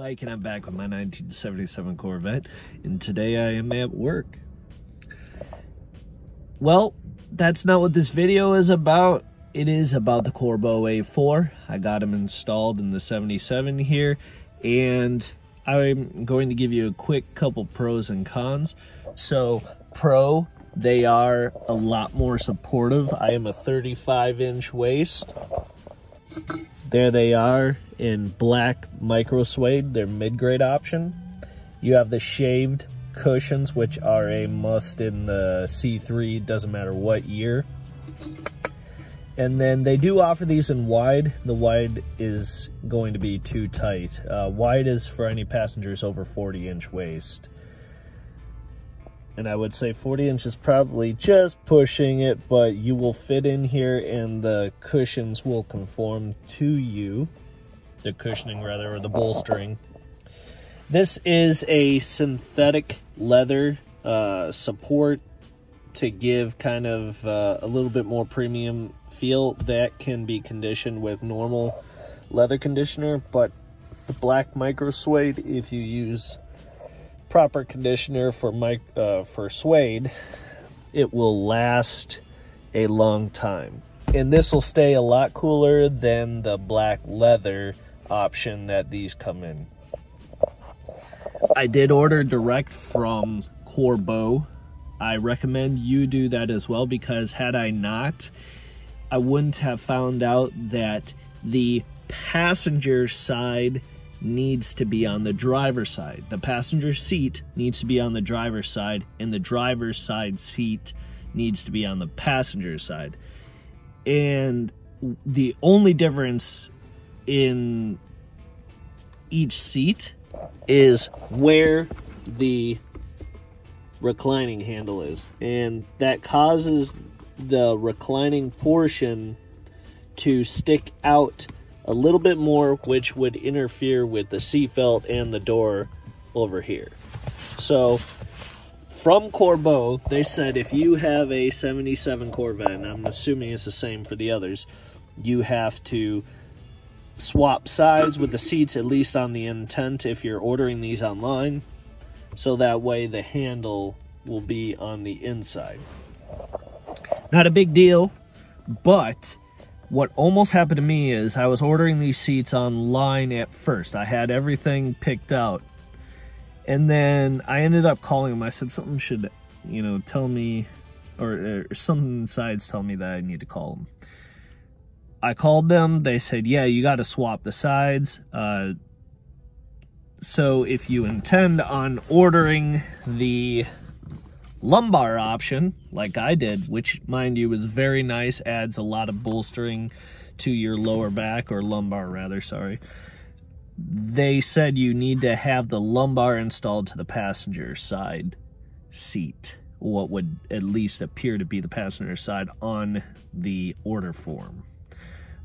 Mike and I'm back with my 1977 Corvette and today I am at work. Well, that's not what this video is about. It is about the Corbeau A4. I got them installed in the 77 here and I'm going to give you a quick couple pros and cons. So pro, they are a lot more supportive. I am a 35 inch waist. There they are in black micro suede, their mid-grade option. You have the shaved cushions, which are a must in the C3, doesn't matter what year. And then they do offer these in wide. The wide is going to be too tight. Uh, wide is for any passengers over 40 inch waist and I would say 40 inch is probably just pushing it, but you will fit in here and the cushions will conform to you. The cushioning rather, or the bolstering. This is a synthetic leather uh, support to give kind of uh, a little bit more premium feel that can be conditioned with normal leather conditioner, but the black micro suede, if you use proper conditioner for my uh, for suede, it will last a long time. And this will stay a lot cooler than the black leather option that these come in. I did order direct from Corbeau. I recommend you do that as well because had I not, I wouldn't have found out that the passenger side needs to be on the driver's side. The passenger seat needs to be on the driver's side, and the driver's side seat needs to be on the passenger side. And the only difference in each seat is where the reclining handle is. And that causes the reclining portion to stick out a little bit more, which would interfere with the seatbelt and the door over here. So from Corbeau, they said if you have a 77 Corvette, and I'm assuming it's the same for the others, you have to swap sides with the seats, at least on the intent if you're ordering these online. So that way the handle will be on the inside. Not a big deal, but what almost happened to me is I was ordering these seats online at first. I had everything picked out. And then I ended up calling them. I said something should, you know, tell me, or, or some sides tell me that I need to call them. I called them. They said, yeah, you got to swap the sides. Uh, so if you intend on ordering the lumbar option, like I did, which mind you is very nice, adds a lot of bolstering to your lower back, or lumbar rather, sorry. They said you need to have the lumbar installed to the passenger side seat, what would at least appear to be the passenger side on the order form.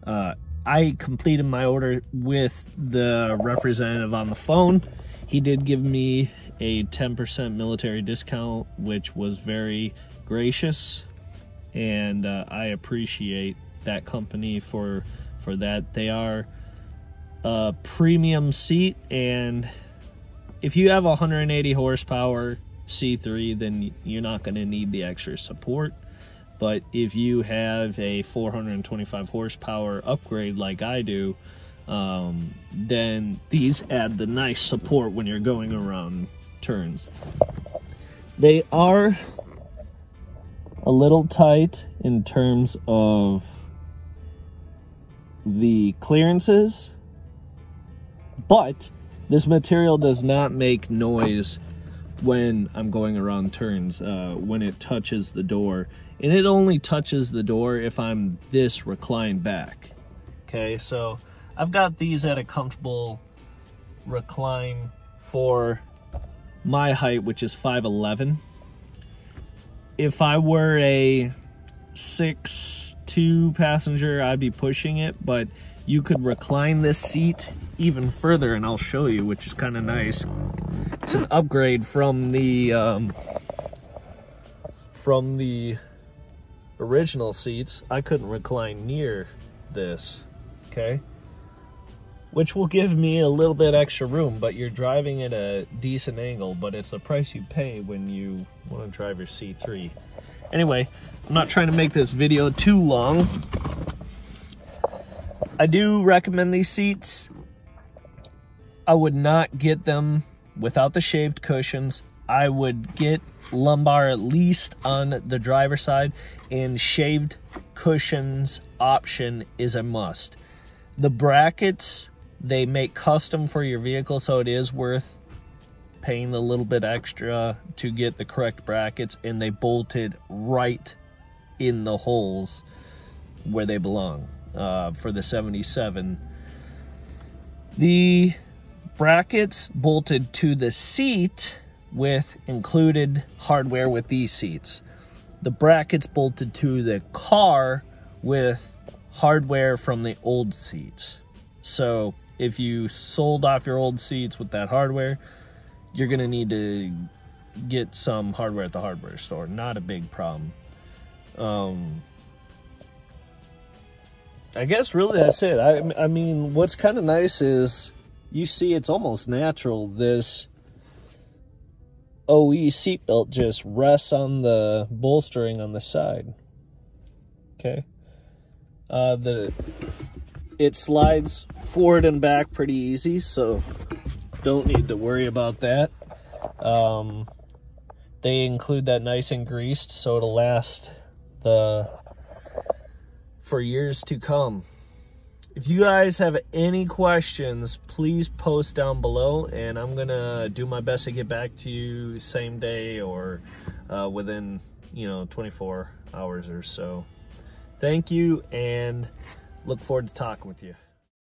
Uh, I completed my order with the representative on the phone he did give me a 10% military discount, which was very gracious. And uh, I appreciate that company for, for that. They are a premium seat. And if you have 180 horsepower C3, then you're not going to need the extra support. But if you have a 425 horsepower upgrade like I do, um, then these add the nice support when you're going around turns. They are a little tight in terms of the clearances, but this material does not make noise when I'm going around turns, uh, when it touches the door. And it only touches the door if I'm this reclined back. Okay, so I've got these at a comfortable recline for my height, which is 5'11". If I were a 6'2 passenger, I'd be pushing it, but you could recline this seat even further, and I'll show you, which is kind of nice. An upgrade from the, um, from the original seats. I couldn't recline near this, okay? which will give me a little bit extra room, but you're driving at a decent angle, but it's the price you pay when you want to drive your C3. Anyway, I'm not trying to make this video too long. I do recommend these seats. I would not get them without the shaved cushions. I would get lumbar at least on the driver side and shaved cushions option is a must. The brackets, they make custom for your vehicle, so it is worth paying a little bit extra to get the correct brackets and they bolted right in the holes where they belong uh, for the 77. The brackets bolted to the seat with included hardware with these seats. The brackets bolted to the car with hardware from the old seats. So if you sold off your old seats with that hardware, you're gonna need to get some hardware at the hardware store. Not a big problem. Um, I guess really that's it. I, I mean, what's kind of nice is you see it's almost natural. This OE seatbelt just rests on the bolstering on the side. Okay. Uh, the It slides forward and back pretty easy, so don't need to worry about that. Um, they include that nice and greased, so it'll last the for years to come. If you guys have any questions, please post down below and I'm gonna do my best to get back to you same day or uh, within, you know, 24 hours or so. Thank you and look forward to talking with you.